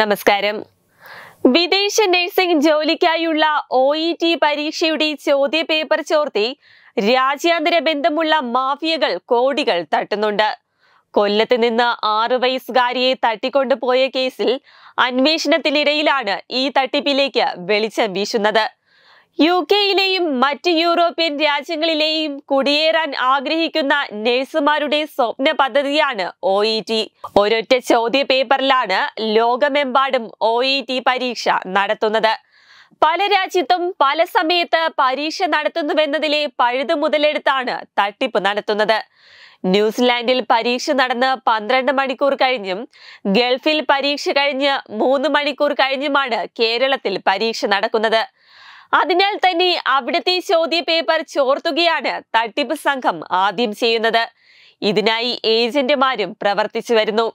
നമസ്കാരം. വിദേശ നഴ്സിംഗ് ജോലിക്കായുള്ള ഒ ഇ ടി പരീക്ഷയുടെ ചോദ്യപേപ്പർ ചോർത്തി രാജ്യാന്തര ബന്ധമുള്ള മാഫിയകൾ കോടികൾ തട്ടുന്നുണ്ട്. കൊല്ലത്ത് നിന്ന് ആറു വയസ്സുകാരിയെ തട്ടിക്കൊണ്ടുപോയ കേസിൽ അന്വേഷണത്തിനിടയിലാണ് ഈ തട്ടിപ്പിലേക്ക് വെളിച്ചം വീശുന്നത്. യു കെയിലെയും മറ്റ് യൂറോപ്യൻ രാജ്യങ്ങളിലെയും കുടിയേറാൻ ആഗ്രഹിക്കുന്ന നഴ്സുമാരുടെ സ്വപ്ന പദ്ധതിയാണ് ഒ ഇ ടി. ഒരൊറ്റ ചോദ്യ പേപ്പറിലാണ് ലോകമെമ്പാടും ഒ ഇ ടി പരീക്ഷ നടത്തുന്നത്. പല രാജ്യത്തും പല സമയത്ത് പരീക്ഷ നടത്തുന്നുവെന്നതിലെ പഴുതു മുതലെടുത്താണ് തട്ടിപ്പ് നടത്തുന്നത്. ന്യൂസിലാൻഡിൽ പരീക്ഷ നടന്ന് പന്ത്രണ്ട് മണിക്കൂർ കഴിഞ്ഞും ഗൾഫിൽ പരീക്ഷ കഴിഞ്ഞ് മൂന്ന് മണിക്കൂർ കഴിഞ്ഞുമാണ് കേരളത്തിൽ പരീക്ഷ നടക്കുന്നത്. അതിനാൽ തന്നെ അവിടുത്തെ ചോദ്യ പേപ്പർ ചോർത്തുകയാണ് തട്ടിപ്പ് സംഘം ആദ്യം ചെയ്യുന്നത്. ഇതിനായി ഏജന്റുമാരും പ്രവർത്തിച്ചു വരുന്നു.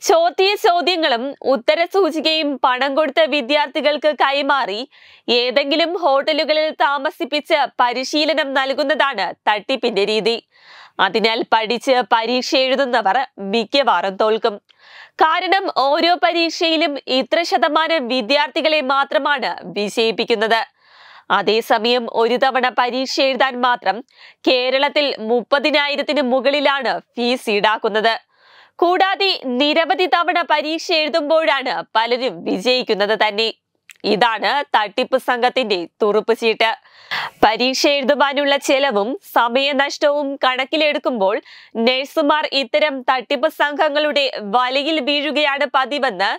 ചോദ്യ ചോദ്യങ്ങളും ഉത്തര സൂചികയും പണം കൊടുത്ത വിദ്യാർത്ഥികൾക്ക് കൈമാറി ഏതെങ്കിലും ഹോട്ടലുകളിൽ താമസിപ്പിച്ച് പരിശീലനം നൽകുന്നതാണ് തട്ടിപ്പിന്റെ രീതി. അതിനാൽ പഠിച്ച് പരീക്ഷ എഴുതുന്നവർ മിക്കവാറും തോൽക്കും. കാരണം ഓരോ പരീക്ഷയിലും ഇത്ര ശതമാനം വിദ്യാർത്ഥികളെ മാത്രമാണ് വിജയിപ്പിക്കുന്നത്. അതേസമയം ഒരു തവണ പരീക്ഷ എഴുതാൻ മാത്രം കേരളത്തിൽ മുപ്പതിനായിരത്തിന് മുകളിലാണ് ഫീസ് ഈടാക്കുന്നത്. കൂടാതെ നിരവധി തവണ പരീക്ഷ എഴുതുമ്പോഴാണ് പലരും വിജയിക്കുന്നത് തന്നെ. ഇതാണ് തട്ടിപ്പ് സംഘത്തിന്റെ തുറുപ്പ് ചീട്ട്. പരീക്ഷ എഴുതുവാനുള്ള ചെലവും സമയനഷ്ടവും കണക്കിലെടുക്കുമ്പോൾ നഴ്സുമാർ ഇത്തരം തട്ടിപ്പ് സംഘങ്ങളുടെ വലയിൽ വീഴുകയാണ് പതിവെന്ന്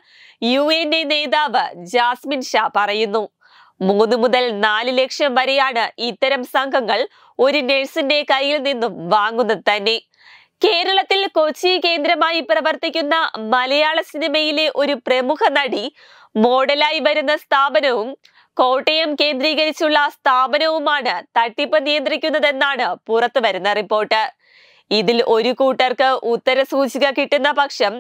യു നേതാവ് ജാസ്മിൻ ഷാ പറയുന്നു. മൂന്ന് മുതൽ നാല് ലക്ഷം വരെയാണ് ഇത്തരം സംഘങ്ങൾ ഒരു നഴ്സിന്റെ കയ്യിൽ നിന്നും വാങ്ങുന്നത് തന്നെ. കേരളത്തിൽ കൊച്ചി കേന്ദ്രമായി പ്രവർത്തിക്കുന്ന മലയാള സിനിമയിലെ ഒരു പ്രമുഖ നടി മോഡലായി വരുന്ന സ്ഥാപനവും കോട്ടയം കേന്ദ്രീകരിച്ചുള്ള സ്ഥാപനവുമാണ് തട്ടിപ്പ് നിയന്ത്രിക്കുന്നതെന്നാണ് പുറത്തു വരുന്ന റിപ്പോർട്ട്. ഇതിൽ ഒരു കൂട്ടർക്ക് ഉത്തര സൂചിക കിട്ടുന്ന പക്ഷം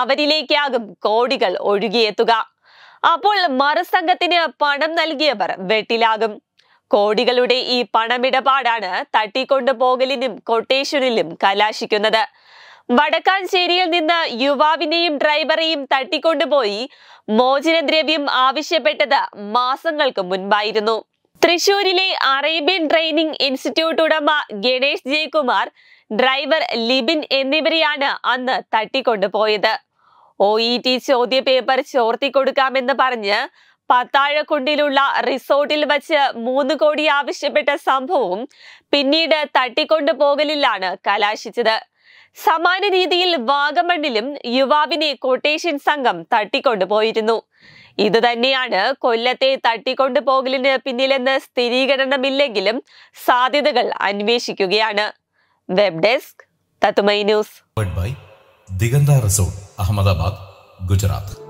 അവരിലേക്കാകും കോടികൾ ഒഴുകിയെത്തുക. അപ്പോൾ മറുസംഘത്തിന് പണം നൽകിയവർ വെട്ടിലാകും. കോടികളുടെ ഈ പണമിടപാടാണ് തട്ടിക്കൊണ്ടുപോകലിനും കൊട്ടേഷനിലും കലാശിക്കുന്നത്. വടക്കാഞ്ചേരിയിൽ നിന്ന് യുവാവിനെയും ഡ്രൈവറെയും തട്ടിക്കൊണ്ടുപോയി മോചനദ്രവ്യം ആവശ്യപ്പെട്ടത് മാസങ്ങൾക്ക് മുൻപായിരുന്നു. തൃശൂരിലെ അറേബ്യൻ ട്രെയിനിംഗ് ഇൻസ്റ്റിറ്റ്യൂട്ട് ഉടമ ഗണേഷ് ജയകുമാർ ഡ്രൈവർ ലിബിൻ എന്നിവരെയാണ് അന്ന് തട്ടിക്കൊണ്ടുപോയത് ഒ ഇ ടി ചോദ്യ പേപ്പർ ചോർത്തി കൊടുക്കാമെന്ന് പറഞ്ഞ് പത്താഴക്കുണ്ടിലുള്ള റിസോർട്ടിൽ വച്ച് മൂന്ന് കോടി ആവശ്യപ്പെട്ട സംഭവവും പിന്നീട് തട്ടിക്കൊണ്ടു പോകലിലാണ് കലാശിച്ചത്. സമാന രീതിയിൽ വാഗമണ്ണിലും യുവാവിനെ കൊട്ടേഷൻ സംഘം തട്ടിക്കൊണ്ടുപോയിരുന്നു ഇത് തന്നെയാണ് കൊല്ലത്തെ തട്ടിക്കൊണ്ടുപോകലിന് പിന്നിലെന്ന് സ്ഥിരീകരണമില്ലെങ്കിലും സാധ്യതകൾ അന്വേഷിക്കുകയാണ്. വെബ് ഡെസ്ക് തത്തുമൈ news Diganda Resort, Ahmedabad, Gujarat.